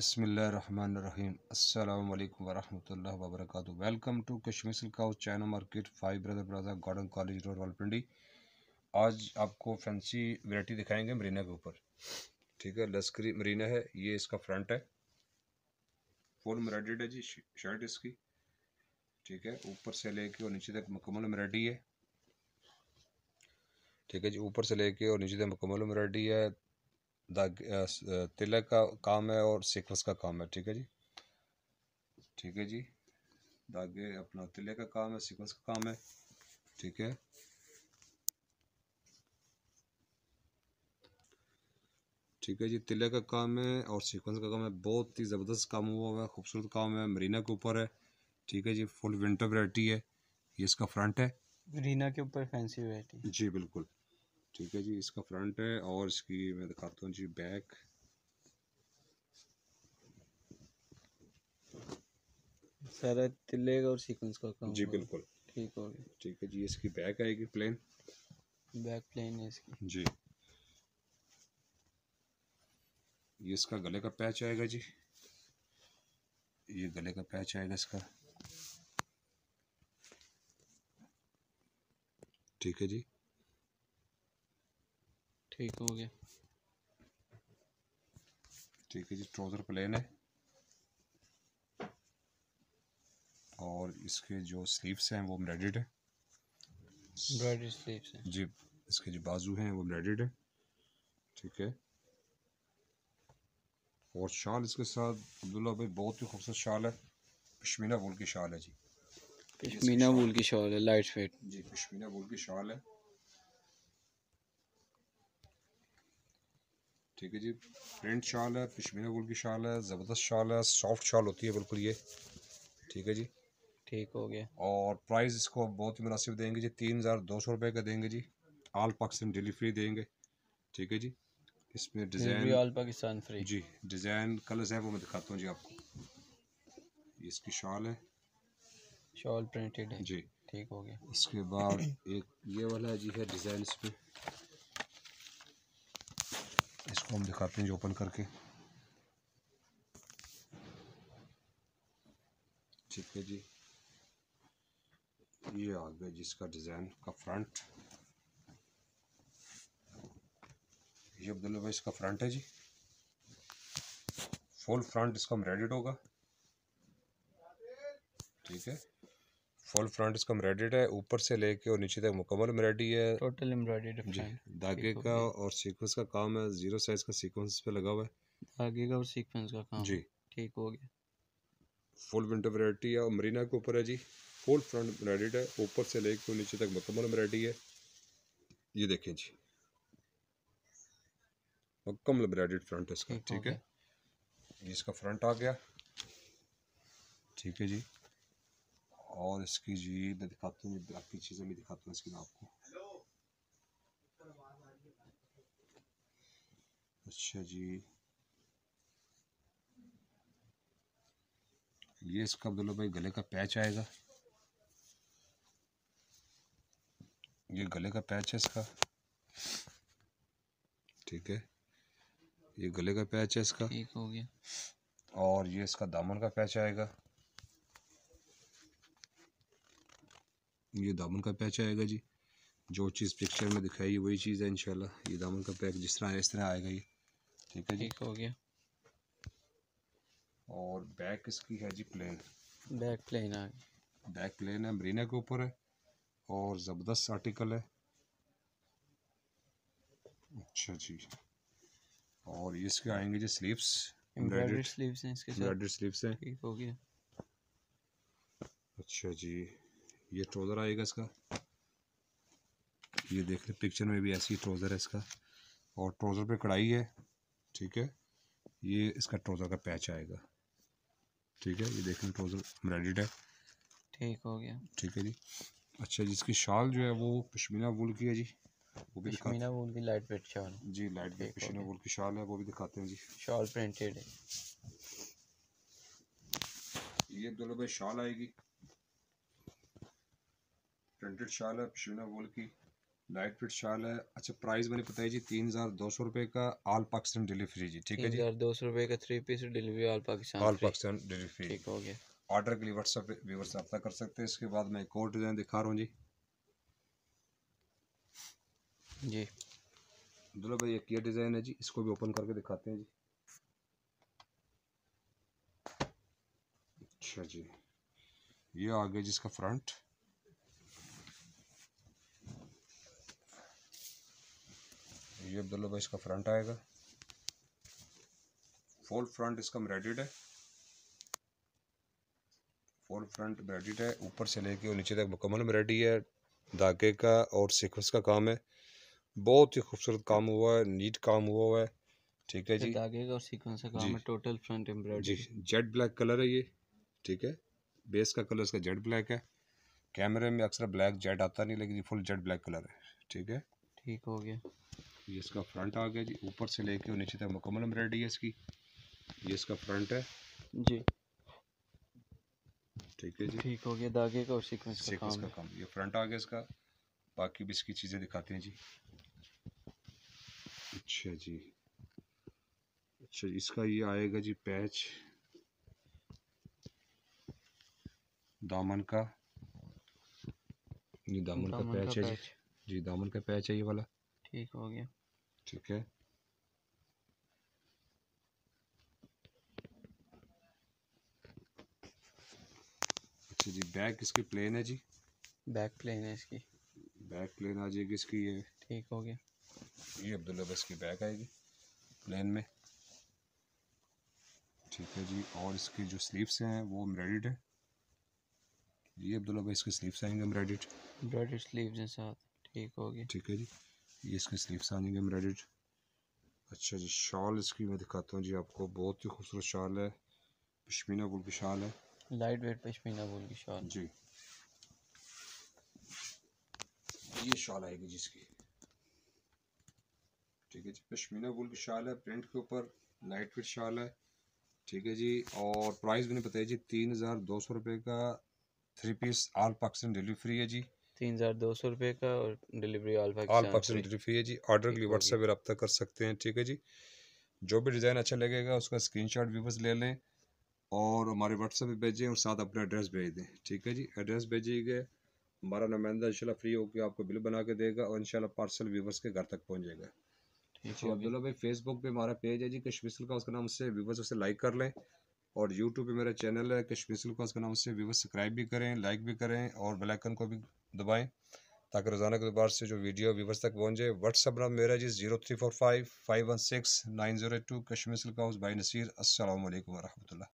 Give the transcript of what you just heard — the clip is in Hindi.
बसमीम अल्लाम वरहमल वबरक welcome to Kashmir silk house China market five, brother plaza garden college road, Rawalpindi. आज आपको फैंसी वैरायटी दिखाएँगे मरीना के ऊपर। ठीक है लश्करी मरीना है, ये इसका फ्रंट है। फुल मराडेड है जी शर्ट इसकी। ठीक है, ऊपर से लेके और नीचे तक मुकम्मल मराडी है। ठीक है जी, ऊपर से लेके और नीचे तक मुकम्मल मराडी है। तिलक का काम है और सीक्वेंस का काम है ठीक है जी? ठीक है जी। धागे अपना तिले का काम है सीक्वेंस का काम है ठीक है? ठीक है जी तिले का काम है और सीक्वेंस का काम है। बहुत ही ज़बरदस्त काम हुआ हुआ है खूबसूरत काम है। मरीना के ऊपर है ठीक है जी फुल विंटर वैरायटी है ये इसका फ्रंट है। मरीना के ऊपर फैंसी वैरायटी। जी बिल्कुल। ठीक है जी इसका फ्रंट है और इसकी मैं दिखाता हूँ जी बैक सारा तिले और सीक्वेंस का काम जी बिल्कुल। ठीक हो गया। ठीक है जी इसकी बैक आएगी प्लेन बैक प्लेन है इसकी। जी। ये इसका गले का पैच आएगा जी। ये गले का पैच आएगा इसका। ठीक है जी। ठीक हो गया। ठीक है जी ट्राउज़र प्लेन है। और इसके जो स्लीव्स हैं वो एम्ब्रॉयडेड है। एम्ब्रॉयडरी स्लीव्स हैं। जी इसके जो बाजू हैं वो एम्ब्रॉयडेड है। ठीक है। और शाल इसके साथ अब्दुल्ला भाई बहुत ही खूबसूरत शाल है। पश्मीना वूल की शाल है जी। पश्मीना वूल की शाल है लाइट वेट जी पश्मीना वूल की शाल है। ठीक है जी। प्रिंट शाल है पश्मीना वुल की शाल है ज़बरदस्त शाल है सॉफ्ट शाल होती है बिल्कुल ये। ठीक है जी। ठीक हो गया। और प्राइस इसको बहुत ही मुनासिब देंगे जी तीन हज़ार दो सौ रुपये का देंगे जी। आल पाकिस्तान डिलीवरी देंगे। ठीक है जी। इसमें डिज़ाइन आल पाकिस्तान फ्री जी डिज़ाइन कलर्स हैं वो मैं दिखाता हूँ जी आपको। इसकी शाल है। शॉल प्रिंटेड है। जी। ठीक हो गया। इसके बाद एक ये वाला जी है डिज़ाइन इसमें। इसको हम दिखाते हैं जो ओपन करके। ठीक है जी। ये आ गया जिसका डिज़ाइन का फ्रंट ये अब्दुल्ला भाई इसका फ्रंट है जी। फुल फ्रंट इसका एम्ब्रॉयडेड होगा। ठीक है। फुल फ्रंट इसका एम्ब्रॉयडेड है ऊपर से लेके और नीचे तक मुकम्मल एम्ब्रॉयडरी है। टोटल एम्ब्रॉयडेड जी धागे का और सीक्वेंस का काम है ज़ीरो साइज़ का सीक्वेंस पे लगा हुआ है। धागे का और सीक्वेंस का काम। जी। ठीक हो गया। फुल विंटर वैरायटी है और मरीना के ऊपर है जी। फुल फ्रंट एम्ब्रॉयडेड है ऊपर से लेके नीचे तक मुकम्मल एम्ब्रॉयडरी है। ये देखें जी। मुकम्मल एम्ब्रॉयडेड फ्रंट है इसका ठीक है ये इसका फ्रंट आ गया। ठीक है जी। और इसकी जी मैं दिखाता हूँ बाकी चीज़ें मैं दिखाता हूँ इसकी आपको। अच्छा जी। ये इसका अब्दुल्ला भाई गले का पैच आएगा। ये गले का पैच है इसका। ठीक है। ये गले का पैच है इसका। ठीक हो गया। और ये इसका दामन का पैच आएगा। ये दामन का पैच आएगा जी। जो चीज़ पिक्चर में दिखाई वही चीज़ है इंशाल्लाह। ये दामन का पैक जिस तरह इस तरह आएगा ये। ठीक है जी? हो गया। और बैक इसकी है जी प्लेन बैक प्लेन गया बैक प्लेन है मरीना के ऊपर है और ज़बरदस्त आर्टिकल है। अच्छा जी। और इसके आएँगे जी स्लीव्स एम्ब्रॉयडरी स्लीव्स हैं इसके साथ। एम्ब्रॉयडरी स्लीव्स हैं। ठीक हो गया। अच्छा जी। ये ट्रोज़र आएगा इसका। ये देख रहे पिक्चर में भी ऐसी ट्रोज़र है इसका। और ट्रोज़र पे कढ़ाई है ठीक है? ये इसका ट्रोज़र का पैच आएगा। ठीक है ये देख रहे ट्रोज़र एम्ब्रॉयड है। ठीक हो गया। ठीक है जी। अच्छा जी इसकी शाल जो है वो पश्मीना वूल की है जी। वो भी पश्मीना वूल की लाइट वेट शाल जी लाइट वेट पश्मीना वूल की शाल है वो भी दिखाते हैं जी। शाल प्रिंटेड है। ये दोनों भाई शाल आएगी। प्रिंटेड शाल है पश्मीना वूल की लाइट फिट शाल है अच्छा प्राइस मैंने पता है जी तीन हज़ार दो सौ रुपये का ऑल पाकिस्तान डिलीवरी जी ठीक है जी हज़ार दो सौ रुपये का three piece delivery all Pakistan all Pakistan delivery ठीक हो गया ऑर्डर के लिए व्हाट्सएप पे व्यूवर्स रब्ता कर सकते हैं। इसके बाद मैं एक और डिज़ाइन दिखा रहा हूँ जी। जी। अब्दुल्ला भाई एक ये डिज़ाइन है जी। इसको भी ओपन करके दिखाते हैं जी। अच्छा जी। ये आ गया जिसका फ्रंट ये अब्दुल्ला भाई इसका फ्रंट आएगा। फुल फ्रंट इसका ब्रेडेड है। फुल फ्रंट ब्रेडेड है ऊपर से लेके और नीचे तक मुकम्मल ब्रेडी है। धागे का और सीक्वेंस का काम है। बहुत ही खूबसूरत काम हुआ है नीट काम हुआ है। ठीक है जी। धागे का और सीक्वेंस का काम है टोटल फ्रंट जी एम्ब्रॉयडरी जेड ब्लैक कलर है ये। ठीक है। बेस का कलर इसका जेड ब्लैक है। कैमरे में अक्सर ब्लैक जेड आता नहीं लेकिन ये फुल जेड ब्लैक कलर है। ठीक है। ठीक हो गया। ये इसका फ्रंट आ गया जी ऊपर से लेके और नीचे तक मुकम्मल एम्ब्रॉयडरी है इसकी ये इसका फ्रंट है। जी। ठीक है जी। ठीक हो गया धागे का और सीक्वेंस का काम का काम। ये फ्रंट आ गया इसका। बाकी भी इसकी चीज़ें दिखाते हैं जी। अच्छा जी। अच्छा जी, इसका ये आएगा जी पैच दामन का। ये दामन दामन का पैच है जी। जी दामन का पैच है ये वाला। ठीक हो गया। ठीक है। अच्छा जी बैक इसकी प्लेन है जी? बैक प्लेन है इसकी। बैक प्लेन आ जाएगी इसकी ये ठीक हो गया। ये अब्दुल्ला बस की बैक आएगी प्लेन में। ठीक है जी और इसकी जो स्लीव्स हैं वो एम्ब्रॉयड है। ये अब्दुल्ला भाई इसकी स्लीव्स आएँगे एम्ब्रॉयड एम्ब्रॉयडर्ड स्लीव्स हैं साथ। ठीक हो गया। ठीक है जी। ये इसके स्लीव्स आ जाएँगे एम्ब्रॉयड अच्छा जी शॉल इसकी मैं दिखाता हूँ जी आपको। बहुत ही खूबसूरत शॉल है। पश्मीना गुल की शॉल है। लाइट वेट पश्मीना बोल की शॉल। जी। ये शॉल आएगी जी इसकी ठीक है जी पश्मीना वूल की शाल है। प्रिंट के ऊपर लाइट फिट शाल है। ठीक है जी और प्राइस मैंने बताया जी। तीन हज़ार दो सौ रुपये का three piece all Pakistan delivery free है जी। तीन हज़ार दो सौ रुपये का और delivery all all Pakistan Pakistan delivery free है जी। ऑर्डर के लिए व्हाट्सएप रब्ता कर सकते हैं ठीक है जी। जो भी डिज़ाइन अच्छा लगेगा उसका स्क्रीनशॉट व्यूवर्स ले लें और हमारे व्हाट्सएप पे भेजें और साथ अपना एड्रेस भेज दें ठीक है जी। एड्रेस भेजिएगा हमारा नुमाइंदा इंशाल्लाह फ्री होकर आपको बिल बना के देगा और इंशाल्लाह पार्सल व्यूवर्स के घर तक पहुँच जाएगा ठीक जी। अब्दुल्ला भाई फेसबुक पे हमारा पेज है जी कश्मीसल का उसका नाम से व्यूवर्स उसे लाइक कर लें और यूट्यूब पे मेरा चैनल है कश्मीसल का उसका नाम से व्यूवर्स सब्सक्राइब भी करें लाइक भी करें और बेलाइकन को भी दबाएँ, ताकि रोज़ाना के दोबार से जो वीडियो व्यूवर्स तक पहुँच जाए व्हाट्सअप नंबर मेरा जी zero three four five five one six nine zero two Kashmir silk house by Nasir असल वरहमतुल्लाह